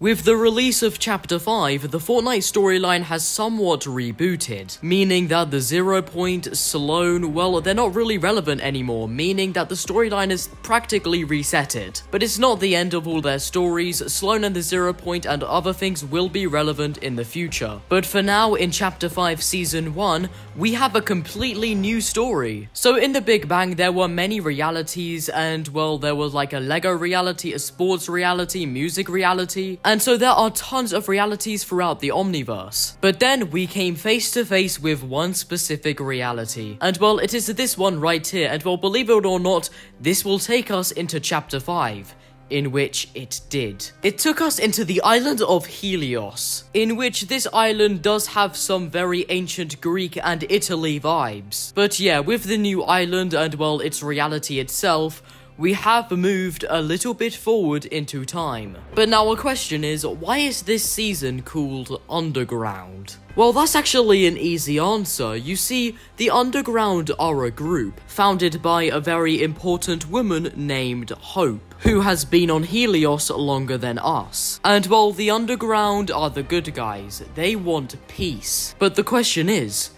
With the release of Chapter 5, the Fortnite storyline has somewhat rebooted, meaning that the Zero Point, Slone, well, they're not really relevant anymore, meaning that the storyline is practically resetted. But it's not the end of all their stories, Slone and the Zero Point and other things will be relevant in the future. But for now, in Chapter 5 Season 1, we have a completely new story. So in the Big Bang, there were many realities, and well, there was like a Lego reality, a sports reality, music reality, and so there are tons of realities throughout the Omniverse. But then we came face to face with one specific reality. And well, it is this one right here. And well, believe it or not, this will take us into chapter 5 in which it did. It took us into the island of Helios, in which this island does have some very ancient Greek and Italy vibes. But yeah, with the new island and well, its reality itself, we have moved a little bit forward into time. But now a question is, why is this season called Underground? Well, that's actually an easy answer. You see, the Underground are a group founded by a very important woman named Hope, who has been on Helios longer than us. And while the Underground are the good guys, they want peace. But the question is,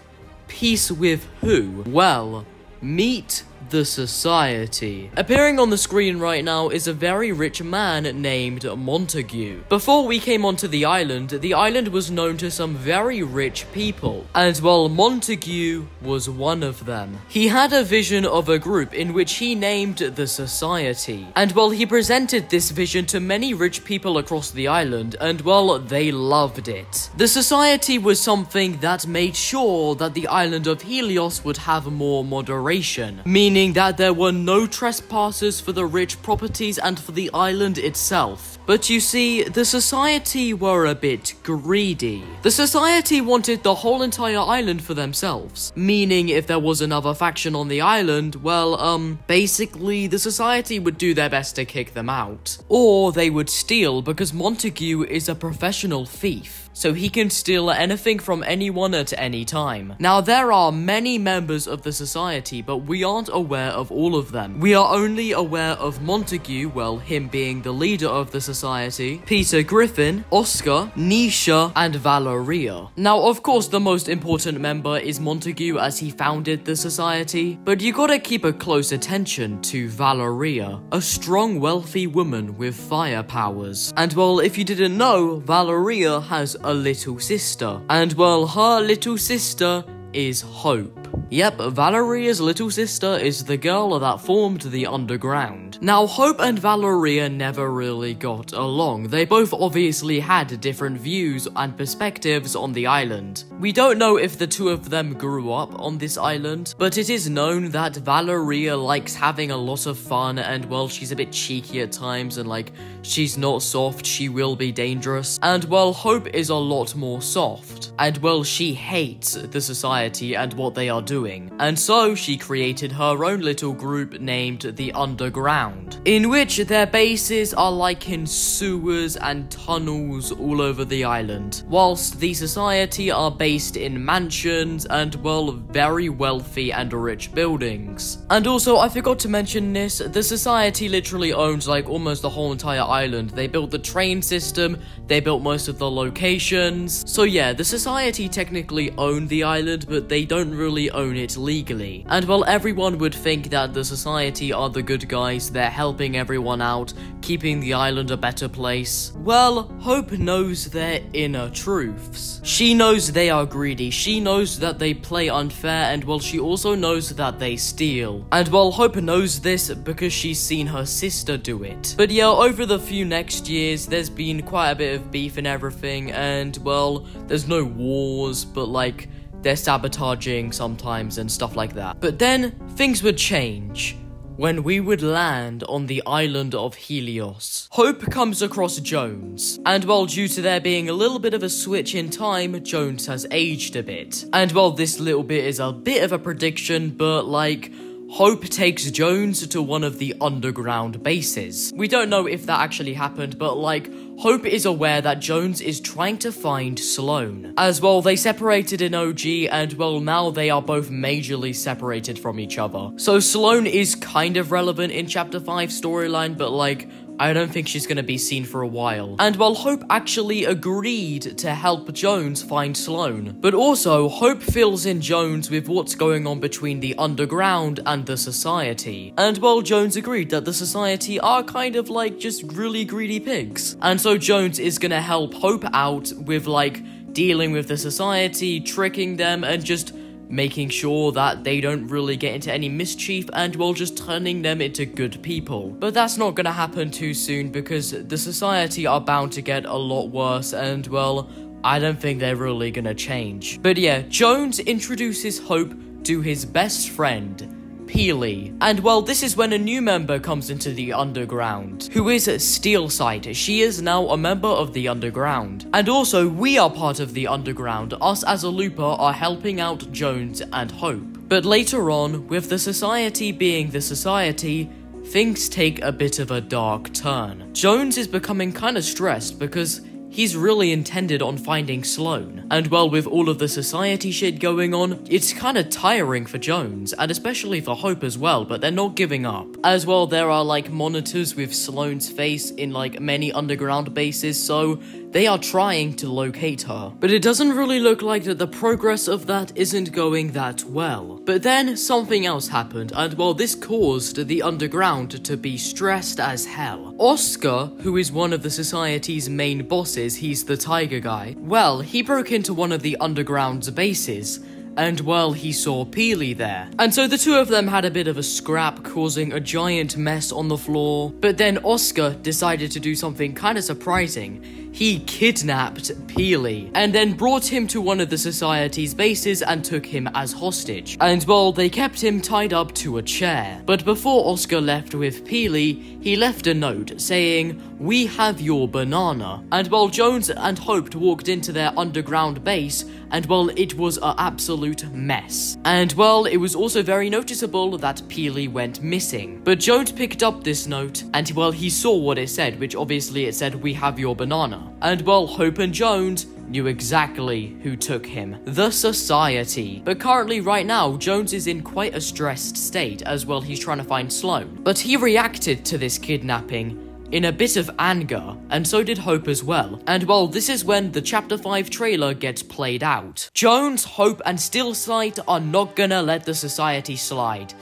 peace with who? Well, meet the Society. Appearing on the screen right now is a very rich man named Montague. Before we came onto the island, the island was known to some very rich people, and well, Montague was one of them. He had a vision of a group in which he named the Society, and well, he presented this vision to many rich people across the island, and well, they loved it. The Society was something that made sure that the island of Helios would have more moderation, meaning meaning that there were no trespassers for the rich properties and for the island itself. But you see, the society were a bit greedy. The society wanted the whole entire island for themselves, meaning if there was another faction on the island, well, um, basically the society would do their best to kick them out. Or they would steal because Montague is a professional thief so he can steal anything from anyone at any time. Now, there are many members of the society, but we aren't aware of all of them. We are only aware of Montague, well, him being the leader of the society, Peter Griffin, Oscar, Nisha, and Valeria. Now, of course, the most important member is Montague as he founded the society, but you gotta keep a close attention to Valeria, a strong, wealthy woman with fire powers. And well, if you didn't know, Valeria has a little sister. And well, her little sister is Hope. Yep, Valeria's little sister is the girl that formed the underground. Now, Hope and Valeria never really got along. They both obviously had different views and perspectives on the island. We don't know if the two of them grew up on this island, but it is known that Valeria likes having a lot of fun and well, she's a bit cheeky at times and like, she's not soft, she will be dangerous. And well, Hope is a lot more soft. And well, she hates the society and what they are doing, and so she created her own little group named the Underground, in which their bases are like in sewers and tunnels all over the island, whilst the society are based in mansions and, well, very wealthy and rich buildings. And also, I forgot to mention this, the society literally owns like almost the whole entire island. They built the train system, they built most of the locations. So yeah, the society technically own the island, but they don't really own it legally. And while everyone would think that the society are the good guys, they're helping everyone out, keeping the island a better place, well, Hope knows their inner truths. She knows they are greedy, she knows that they play unfair, and well, she also knows that they steal. And while Hope knows this because she's seen her sister do it. But yeah, over the few next years, there's been quite a bit of beef and everything, and well, there's no wars, but like, they're sabotaging sometimes and stuff like that. But then things would change when we would land on the island of Helios. Hope comes across Jones, and while due to there being a little bit of a switch in time, Jones has aged a bit. And while this little bit is a bit of a prediction, but like, Hope takes Jones to one of the underground bases. We don't know if that actually happened, but like, Hope is aware that Jones is trying to find Slone. As well, they separated in OG, and well, now they are both majorly separated from each other. So Slone is kind of relevant in Chapter 5 storyline, but like, I don't think she's gonna be seen for a while. And while Hope actually agreed to help Jones find Slone, but also Hope fills in Jones with what's going on between the underground and the society. And while Jones agreed that the society are kind of like just really greedy pigs. And so Jones is gonna help Hope out with like dealing with the society, tricking them, and just making sure that they don't really get into any mischief and while just turning them into good people. But that's not gonna happen too soon because the society are bound to get a lot worse and well, I don't think they're really gonna change. But yeah, Jones introduces Hope to his best friend, Peely. And well, this is when a new member comes into the underground, who is Steelside. She is now a member of the underground. And also, we are part of the underground. Us as a looper are helping out Jones and Hope. But later on, with the society being the society, things take a bit of a dark turn. Jones is becoming kind of stressed because he's really intended on finding Slone. And well, with all of the society shit going on, it's kinda tiring for Jones, and especially for Hope as well, but they're not giving up. As well, there are like monitors with Slone's face in like many underground bases, so they are trying to locate her. But it doesn't really look like that the progress of that isn't going that well. But then something else happened, and well, this caused the underground to be stressed as hell. Oscar, who is one of the society's main bosses, he's the tiger guy, well, he broke into one of the underground's bases and well, he saw Peely there. And so the two of them had a bit of a scrap, causing a giant mess on the floor. But then Oscar decided to do something kind of surprising he kidnapped Peely and then brought him to one of the society's bases and took him as hostage. And well, they kept him tied up to a chair. But before Oscar left with Peely, he left a note saying, We have your banana. And while Jones and Hope walked into their underground base, and well, it was an absolute mess. And well, it was also very noticeable that Peely went missing. But Jones picked up this note, and well, he saw what it said, which obviously it said, We have your banana. And while Hope and Jones knew exactly who took him. The Society. But currently, right now, Jones is in quite a stressed state as well he's trying to find Slone. But he reacted to this kidnapping in a bit of anger, and so did Hope as well. And well, this is when the Chapter 5 trailer gets played out. Jones, Hope, and Steelside are not gonna let the Society slide.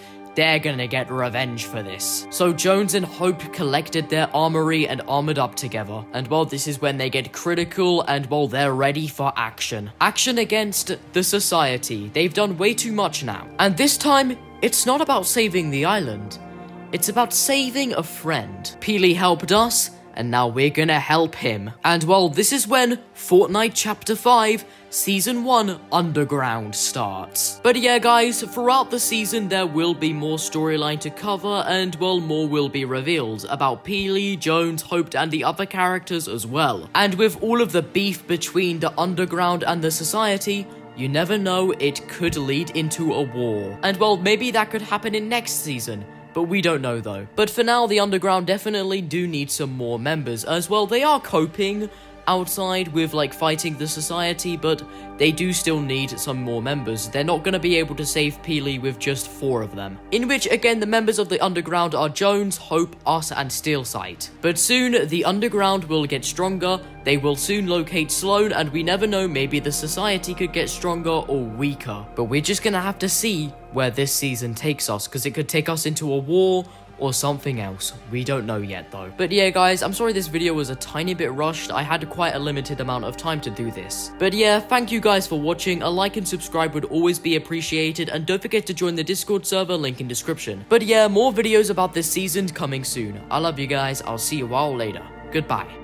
They're gonna get revenge for this. So Jones and Hope collected their armory and armored up together. And well, this is when they get critical and well, they're ready for action. Action against the society. They've done way too much now. And this time, it's not about saving the island. It's about saving a friend. Peely helped us, and now we're gonna help him. And well, this is when Fortnite Chapter 5 Season 1 Underground starts. But yeah guys, throughout the season there will be more storyline to cover and well more will be revealed about Peely, Jones, Hope and the other characters as well. And with all of the beef between the Underground and the Society, you never know, it could lead into a war. And well, maybe that could happen in next season, but we don't know though. But for now, the Underground definitely do need some more members, as well they are coping outside with like fighting the society, but they do still need some more members. They're not going to be able to save Peely with just four of them. In which, again, the members of the Underground are Jones, Hope, Us, and Steelside. But soon, the Underground will get stronger, they will soon locate Slone, and we never know, maybe the society could get stronger or weaker. But we're just gonna have to see where this season takes us, because it could take us into a war or something else. We don't know yet though. But yeah guys, I'm sorry this video was a tiny bit rushed. I had quite a limited amount of time to do this. But yeah, thank you guys for watching. A like and subscribe would always be appreciated and don't forget to join the Discord server, link in description. But yeah, more videos about this season coming soon. I love you guys. I'll see you all later. Goodbye.